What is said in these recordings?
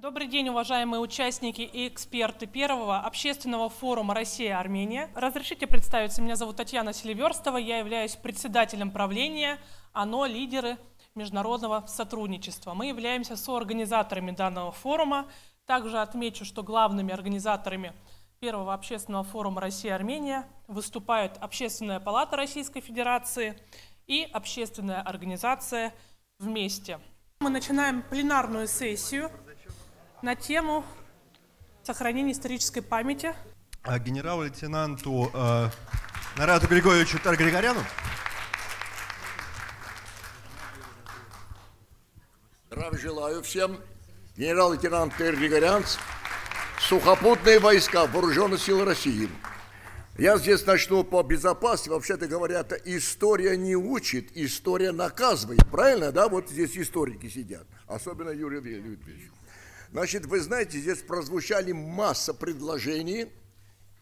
Добрый день, уважаемые участники и эксперты первого общественного форума «Россия-Армения». Разрешите представиться, меня зовут Татьяна Селиверстова, я являюсь председателем правления ОНО «Лидеры международного сотрудничества». Мы являемся соорганизаторами данного форума. Также отмечу, что главными организаторами первого общественного форума «Россия-Армения» выступают Общественная палата Российской Федерации и общественная организация «Вместе». Мы начинаем пленарную сессию на тему сохранения исторической памяти. А генерал-лейтенанту э, Нарату Григорьевичу Таргригоряну. Здравия желаю всем. Генерал-лейтенант Тер Григорянц, сухопутные войска Вооруженных сил России. Я здесь начну по безопасности. Вообще-то говоря, это история не учит, история наказывает. Правильно, да? Вот здесь историки сидят. Особенно Юрий Леонидович. Значит, вы знаете, здесь прозвучали масса предложений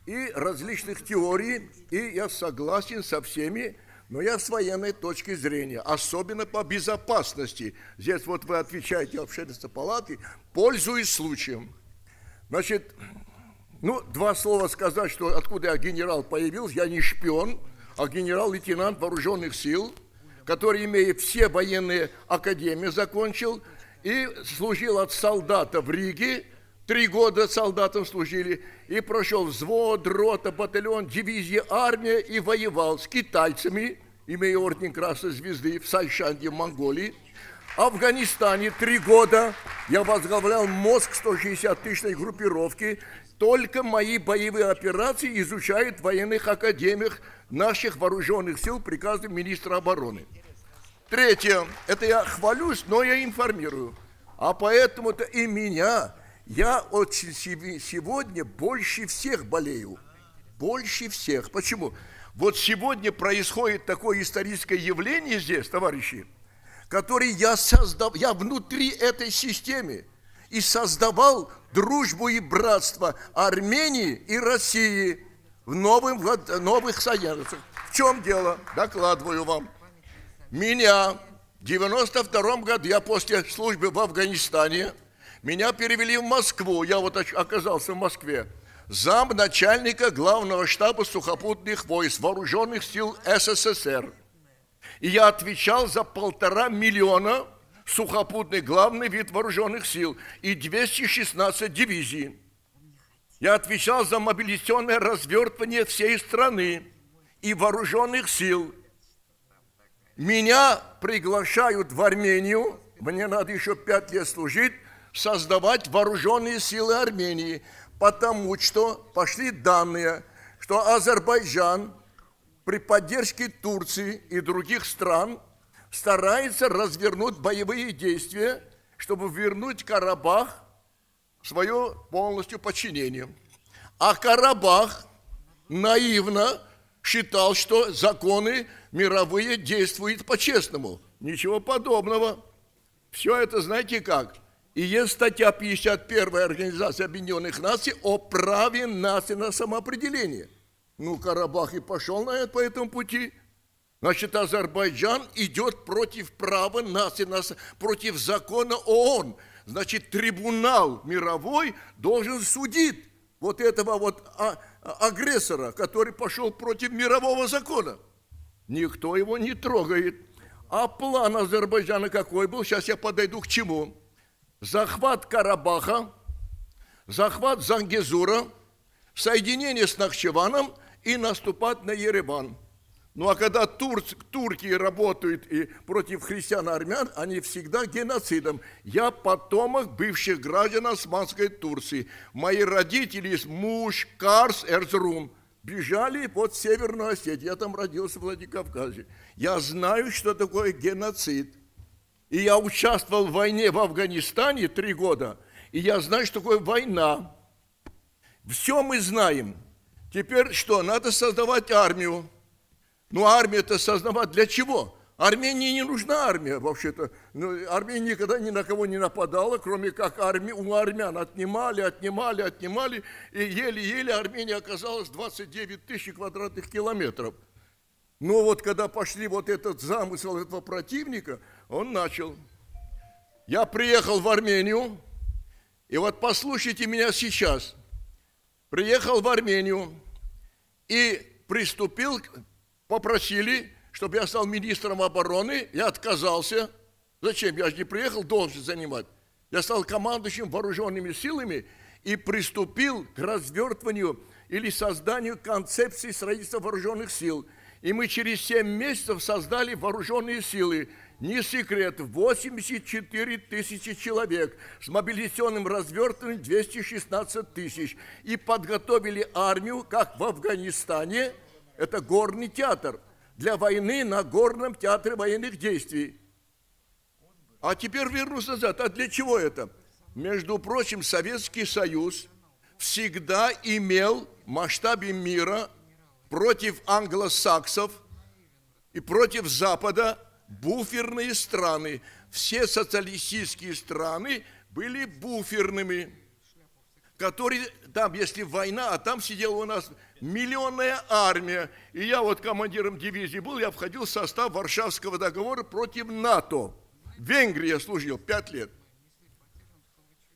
и различных теорий, и я согласен со всеми, но я с военной точки зрения, особенно по безопасности. Здесь вот вы отвечаете общественной палаты, пользуясь случаем. Значит, ну, два слова сказать, что откуда я генерал появился, я не шпион, а генерал-лейтенант вооруженных сил, который, имеет все военные академии, закончил – и служил от солдата в Риге, три года солдатом служили, и прошел взвод, рота, батальон, дивизия, армия, и воевал с китайцами, имея орден Красной Звезды, в Сайшанде, в Монголии. Афганистане три года я возглавлял мозг 160 тысячной группировки. Только мои боевые операции изучают в военных академиях наших вооруженных сил приказом министра обороны. Третье, это я хвалюсь, но я информирую. А поэтому-то и меня, я очень сегодня больше всех болею. Больше всех. Почему? Вот сегодня происходит такое историческое явление здесь, товарищи, которое я создал, я внутри этой системы и создавал дружбу и братство Армении и России в новых, новых союзах. В чем дело? Докладываю вам. Меня в 92 году, я после службы в Афганистане, меня перевели в Москву, я вот оказался в Москве, зам начальника главного штаба сухопутных войск вооруженных сил СССР. И я отвечал за полтора миллиона сухопутный главный вид вооруженных сил и 216 дивизий. Я отвечал за мобилизационное развертывание всей страны и вооруженных сил – меня приглашают в Армению, мне надо еще пять лет служить, создавать вооруженные силы Армении, потому что пошли данные, что Азербайджан при поддержке Турции и других стран старается развернуть боевые действия, чтобы вернуть Карабах в свое полностью подчинение. А Карабах наивно считал, что законы мировые действуют по-честному. Ничего подобного. Все это знаете как? И есть статья 51 Организации Объединенных Наций о праве нации на самоопределение. Ну, Карабах и пошел на это, по этому пути. Значит, Азербайджан идет против права нации, против закона ООН. Значит, трибунал мировой должен судить вот этого вот а, агрессора, который пошел против мирового закона. Никто его не трогает. А план Азербайджана какой был? Сейчас я подойду к чему. Захват Карабаха, захват Зангезура, соединение с Нахчеваном и наступать на Ереван. Ну а когда тур, турки работают и против христиан и армян, они всегда геноцидом. Я потомок бывших граждан Османской Турции. Мои родители из Муш, Карс, Эрзрум – бежали под Северную Осетию. Я там родился в Владикавказе. Я знаю, что такое геноцид. И я участвовал в войне в Афганистане три года. И я знаю, что такое война. Все мы знаем. Теперь что? Надо создавать армию. Ну, армию-то создавать для чего? Армении не нужна армия, вообще-то. Ну, Армения никогда ни на кого не нападала, кроме как арми... у армян отнимали, отнимали, отнимали, и еле-еле Армения оказалась 29 тысяч квадратных километров. Но вот когда пошли вот этот замысел этого противника, он начал. Я приехал в Армению, И вот послушайте меня сейчас. Приехал в Армению и приступил, попросили, чтобы я стал министром обороны, я отказался. Зачем? Я же не приехал должность занимать. Я стал командующим вооруженными силами и приступил к развертыванию или созданию концепции строительства вооруженных сил. И мы через 7 месяцев создали вооруженные силы. Не секрет, 84 тысячи человек с мобилизационным развертыванием 216 тысяч. И подготовили армию, как в Афганистане, это горный театр, для войны на горном театре военных действий. А теперь вернусь назад. А для чего это? Между прочим, Советский Союз всегда имел в масштабе мира против англосаксов и против Запада буферные страны. Все социалистические страны были буферными, которые там, если война, а там сидела у нас миллионная армия. И я вот командиром дивизии был, я входил в состав Варшавского договора против НАТО. В Венгрии я служил пять лет.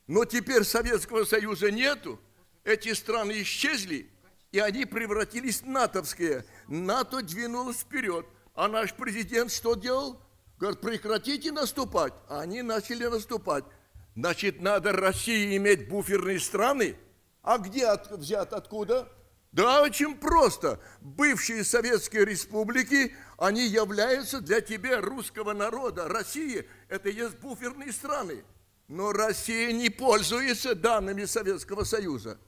Но теперь Советского Союза нету, эти страны исчезли, и они превратились в натовские. НАТО двинулось вперед. А наш президент что делал? Говорит, прекратите наступать. А они начали наступать. Значит, надо России иметь буферные страны. А где от, взят, откуда? Да, очень просто. Бывшие советские республики, они являются для тебя, русского народа, России, это есть буферные страны. Но Россия не пользуется данными Советского Союза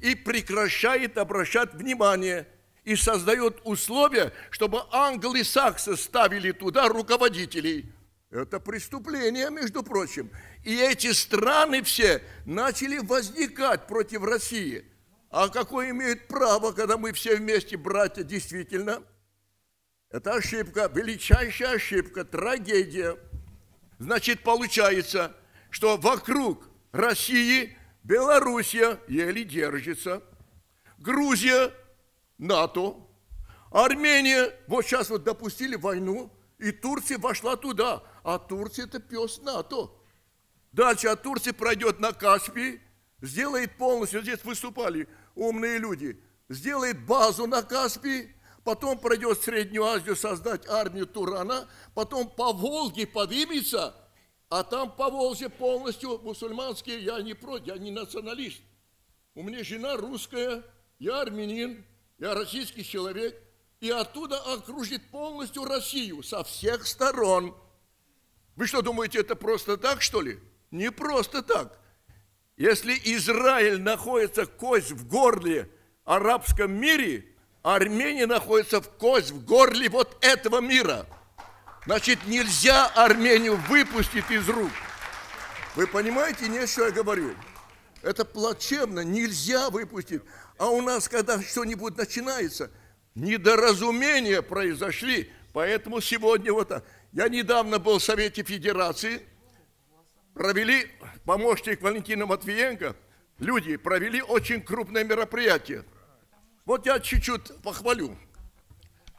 и прекращает обращать внимание и создает условия, чтобы англосаксы ставили туда руководителей. Это преступление, между прочим. И эти страны все начали возникать против России – а какое имеет право, когда мы все вместе, братья, действительно? Это ошибка, величайшая ошибка, трагедия. Значит, получается, что вокруг России Белоруссия еле держится, Грузия, НАТО, Армения, вот сейчас вот допустили войну, и Турция вошла туда, а Турция это пес НАТО. Дальше от Турции пройдет на Каспий, сделает полностью, здесь выступали умные люди, сделает базу на Каспии, потом пройдет Среднюю Азию создать армию Турана, потом по Волге поднимется, а там по Волге полностью мусульманские, я не против, я не националист. У меня жена русская, я армянин, я российский человек, и оттуда окружит полностью Россию со всех сторон. Вы что думаете, это просто так, что ли? Не просто так. Если Израиль находится кость в горле арабском мире, Армения находится в кость в горле вот этого мира. Значит, нельзя Армению выпустить из рук. Вы понимаете, не что я говорю? Это плачевно, нельзя выпустить. А у нас, когда что-нибудь начинается, недоразумения произошли. Поэтому сегодня вот. Я недавно был в Совете Федерации, провели помощник Валентина Матвиенко, люди провели очень крупное мероприятие. Вот я чуть-чуть похвалю.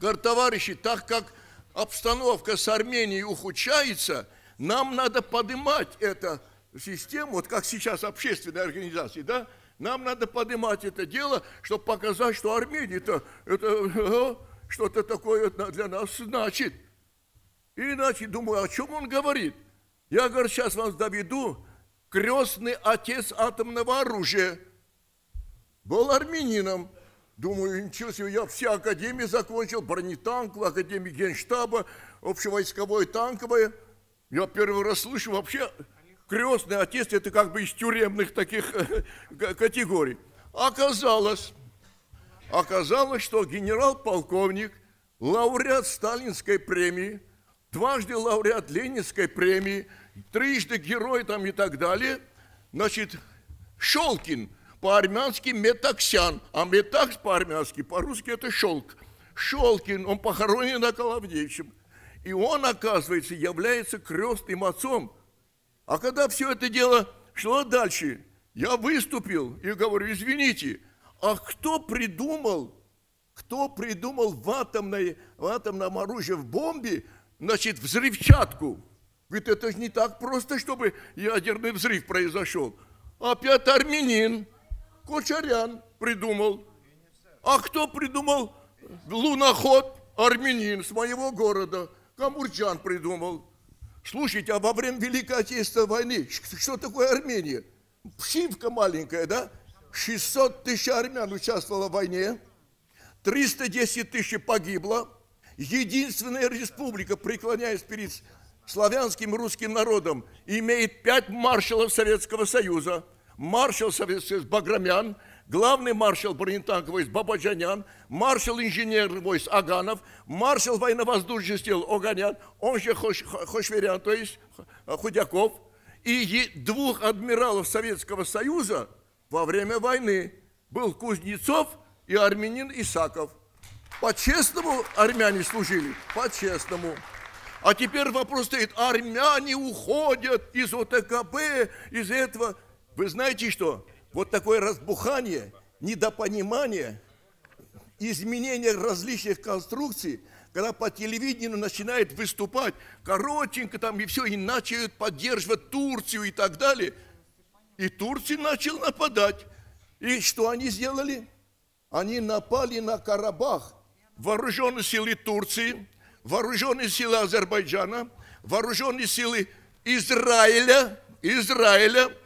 Говорят, товарищи, так как обстановка с Арменией ухудшается, нам надо поднимать эту систему, вот как сейчас общественные организации, да, нам надо поднимать это дело, чтобы показать, что Армения-то это что-то такое для нас значит. Иначе думаю, о чем он говорит? Я, говорю, сейчас вам доведу крестный отец атомного оружия. Был армянином. Думаю, ничего себе, я все академии закончил, бронетанковую, академию генштаба, общевойсковое, танковое. Я первый раз слышу вообще крестный отец, это как бы из тюремных таких категорий. Оказалось, оказалось, что генерал-полковник, лауреат Сталинской премии, дважды лауреат Ленинской премии – трижды герой там и так далее. Значит, Шелкин, по-армянски Метаксян, а Метакс по-армянски, по-русски это шелк. Шелкин, он похоронен на Коловдеевичем. И он, оказывается, является крестным отцом. А когда все это дело шло дальше, я выступил и говорю, извините, а кто придумал, кто придумал в, атомной, в атомном оружии, в бомбе, значит, взрывчатку? Ведь это же не так просто, чтобы ядерный взрыв произошел. опять армянин, Кочарян придумал. А кто придумал луноход? Армянин с моего города. Камурчан придумал. Слушайте, а во время Великой Отечественной войны, что такое Армения? Пшивка маленькая, да? 600 тысяч армян участвовало в войне, 310 тысяч погибло. Единственная республика, преклоняясь перед славянским русским народом, имеет пять маршалов Советского Союза. Маршал Советского Союза Баграмян, главный маршал бронетанковых войск Бабаджанян, маршал инженерных войск Аганов, маршал военно-воздушных сил Оганян, он же Хош, Хошверян, то есть Худяков, и двух адмиралов Советского Союза во время войны был Кузнецов и армянин Исаков. По-честному армяне служили, по-честному. А теперь вопрос стоит, армяне уходят из ОТКБ, из этого. Вы знаете что? Вот такое разбухание, недопонимание, изменение различных конструкций, когда по телевидению начинает выступать коротенько там и все, и начинают поддерживать Турцию и так далее. И Турция начал нападать. И что они сделали? Они напали на Карабах. Вооруженные силы Турции, вооруженные силы Азербайджана, вооруженные силы Израиля, Израиля –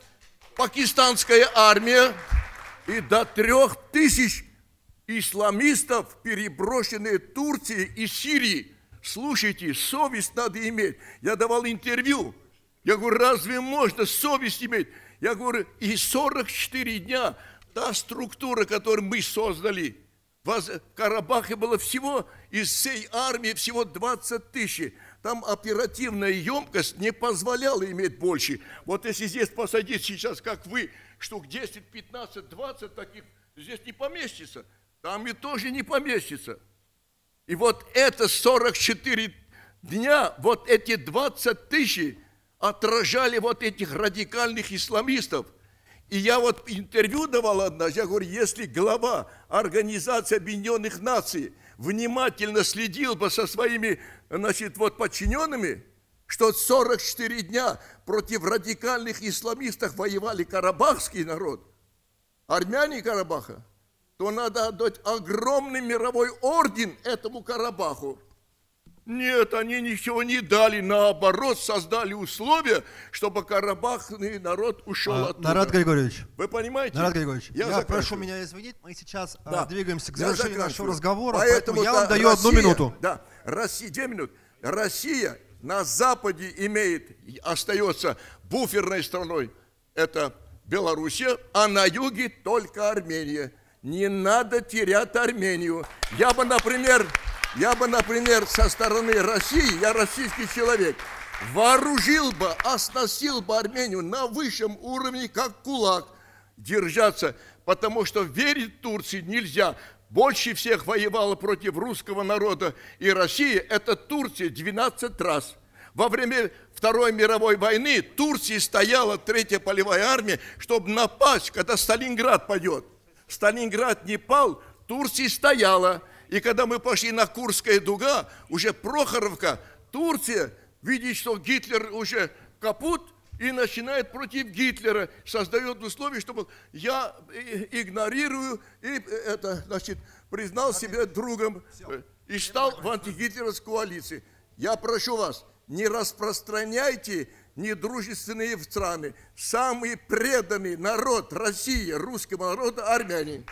пакистанская армия и до трех тысяч исламистов, переброшенные Турции и Сирии. Слушайте, совесть надо иметь. Я давал интервью. Я говорю, разве можно совесть иметь? Я говорю, и 44 дня та структура, которую мы создали, в Карабахе было всего из всей армии всего 20 тысяч. Там оперативная емкость не позволяла иметь больше. Вот если здесь посадить сейчас, как вы, штук 10, 15, 20 таких, здесь не поместится. Там и тоже не поместится. И вот это 44 дня, вот эти 20 тысяч отражали вот этих радикальных исламистов. И я вот интервью давал однажды, я говорю, если глава Организации Объединенных Наций внимательно следил бы со своими значит, вот подчиненными, что 44 дня против радикальных исламистов воевали карабахский народ, армяне Карабаха, то надо отдать огромный мировой орден этому Карабаху. Нет, они ничего не дали, наоборот, создали условия, чтобы карабахный народ ушел а, оттуда. Народ Григорьевич. Вы понимаете? Народ Григорьевич, я, я прошу меня извинить, мы сейчас а, да. двигаемся к завершению нашего разговора, поэтому, поэтому я вам даю Россия, одну минуту. Да, Россия, две минуты. Россия на Западе имеет, остается буферной страной, это Белоруссия, а на юге только Армения. Не надо терять Армению. Я бы, например, я бы, например, со стороны России, я российский человек, вооружил бы, оснастил бы Армению на высшем уровне, как кулак, держаться, потому что верить Турции нельзя больше всех воевала против русского народа и России, это Турция 12 раз. Во время Второй мировой войны Турции стояла Третья полевая армия, чтобы напасть, когда Сталинград падет. Сталинград не пал, Турция стояла. И когда мы пошли на Курская дуга, уже Прохоровка, Турция, видит, что Гитлер уже капут, и начинает против Гитлера, создает условия, чтобы я игнорирую и это, значит, признал себя другом и стал в антигитлеровской коалиции. Я прошу вас, не распространяйте недружественные страны. Самый преданный народ России, русского народа, армяне.